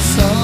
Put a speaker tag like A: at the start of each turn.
A: like.